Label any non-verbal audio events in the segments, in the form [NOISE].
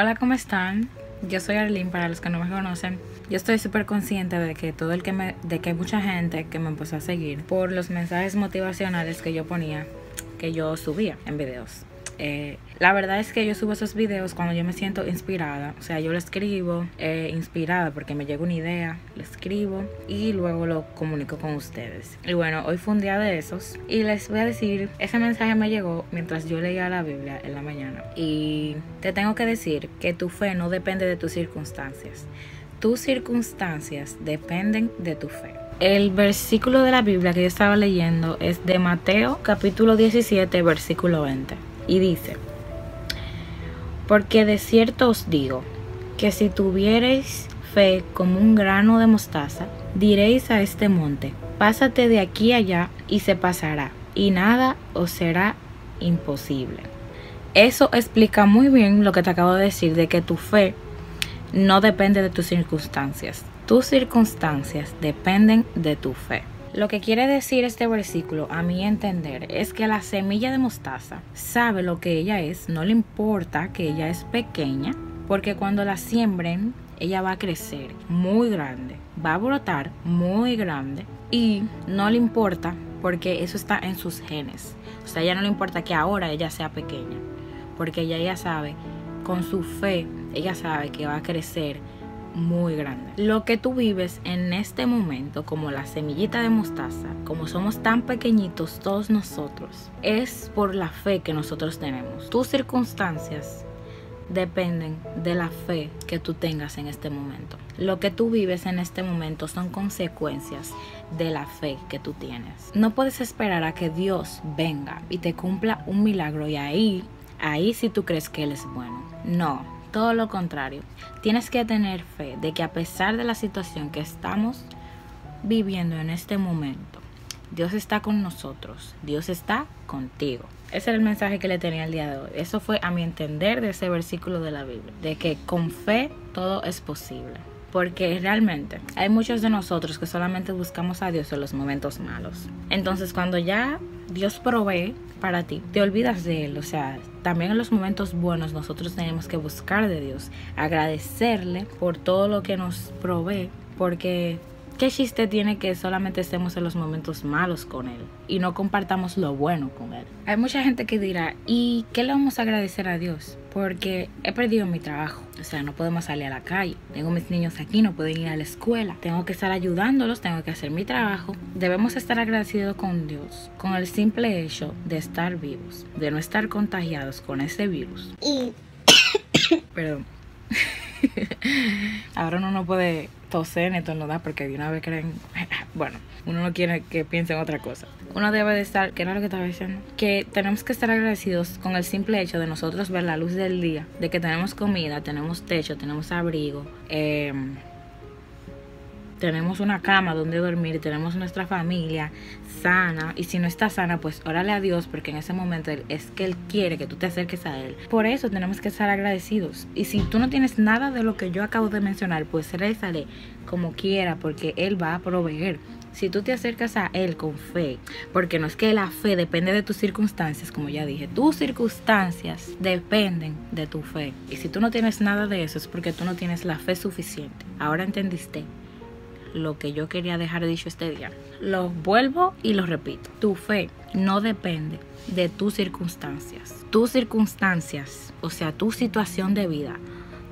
Hola, ¿cómo están? Yo soy Arlene, para los que no me conocen. Yo estoy súper consciente de que todo el que de que hay mucha gente que me empezó a seguir por los mensajes motivacionales que yo ponía, que yo subía en videos. Eh, la verdad es que yo subo esos videos cuando yo me siento inspirada. O sea, yo lo escribo eh, inspirada porque me llega una idea, lo escribo y luego lo comunico con ustedes. Y bueno, hoy fue un día de esos y les voy a decir, ese mensaje me llegó mientras yo leía la Biblia en la mañana. Y te tengo que decir que tu fe no depende de tus circunstancias. Tus circunstancias dependen de tu fe. El versículo de la Biblia que yo estaba leyendo es de Mateo capítulo 17 versículo 20 y dice, porque de cierto os digo, que si tuviereis fe como un grano de mostaza, diréis a este monte, pásate de aquí allá y se pasará, y nada os será imposible. Eso explica muy bien lo que te acabo de decir, de que tu fe no depende de tus circunstancias. Tus circunstancias dependen de tu fe. Lo que quiere decir este versículo, a mi entender, es que la semilla de mostaza sabe lo que ella es, no le importa que ella es pequeña, porque cuando la siembren, ella va a crecer muy grande, va a brotar muy grande y no le importa porque eso está en sus genes. O sea, ella no le importa que ahora ella sea pequeña, porque ella ya sabe, con su fe, ella sabe que va a crecer muy grande. Lo que tú vives en este momento, como la semillita de mostaza, como somos tan pequeñitos todos nosotros, es por la fe que nosotros tenemos. Tus circunstancias dependen de la fe que tú tengas en este momento. Lo que tú vives en este momento son consecuencias de la fe que tú tienes. No puedes esperar a que Dios venga y te cumpla un milagro y ahí, ahí sí tú crees que Él es bueno. No, todo lo contrario. Tienes que tener fe de que a pesar de la situación que estamos viviendo en este momento, Dios está con nosotros, Dios está contigo. Ese era el mensaje que le tenía el día de hoy. Eso fue a mi entender de ese versículo de la Biblia, de que con fe todo es posible. Porque realmente hay muchos de nosotros que solamente buscamos a Dios en los momentos malos. Entonces cuando ya Dios provee para ti, te olvidas de Él. O sea, también en los momentos buenos nosotros tenemos que buscar de Dios, agradecerle por todo lo que nos provee, porque ¿qué chiste tiene que solamente estemos en los momentos malos con Él y no compartamos lo bueno con Él? Hay mucha gente que dirá, ¿y qué le vamos a agradecer a Dios? Porque he perdido mi trabajo, o sea, no podemos salir a la calle, tengo mis niños aquí, no pueden ir a la escuela, tengo que estar ayudándolos, tengo que hacer mi trabajo. Debemos estar agradecidos con Dios, con el simple hecho de estar vivos, de no estar contagiados con ese virus. Y... [COUGHS] Perdón. [COUGHS] Ahora uno no puede toser ni da porque de una vez creen, [LAUGHS] bueno, uno no quiere que piensen otra cosa. Uno debe de estar, ¿qué era lo que estaba diciendo? Que tenemos que estar agradecidos con el simple hecho de nosotros ver la luz del día, de que tenemos comida, tenemos techo, tenemos abrigo, eh, tenemos una cama donde dormir, tenemos nuestra familia sana y si no está sana, pues órale a Dios porque en ese momento es que Él quiere que tú te acerques a Él. Por eso tenemos que estar agradecidos. Y si tú no tienes nada de lo que yo acabo de mencionar, pues rézale como quiera porque Él va a proveer. Si tú te acercas a Él con fe, porque no es que la fe depende de tus circunstancias, como ya dije, tus circunstancias dependen de tu fe. Y si tú no tienes nada de eso es porque tú no tienes la fe suficiente. Ahora entendiste lo que yo quería dejar dicho este día. Lo vuelvo y lo repito. Tu fe no depende de tus circunstancias. Tus circunstancias, o sea, tu situación de vida,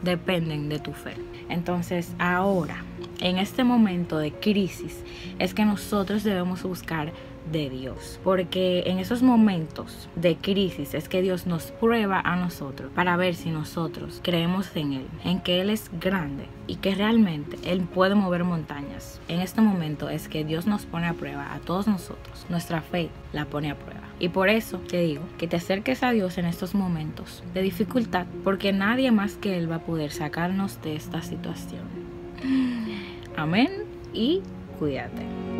dependen de tu fe. Entonces, ahora, en este momento de crisis, es que nosotros debemos buscar de Dios. Porque en esos momentos de crisis es que Dios nos prueba a nosotros para ver si nosotros creemos en Él, en que Él es grande y que realmente Él puede mover montañas. En este momento es que Dios nos pone a prueba a todos nosotros. Nuestra fe la pone a prueba. Y por eso te digo que te acerques a Dios en estos momentos de dificultad, porque nadie más que Él va a poder sacarnos de esta situación. Amén y cuídate.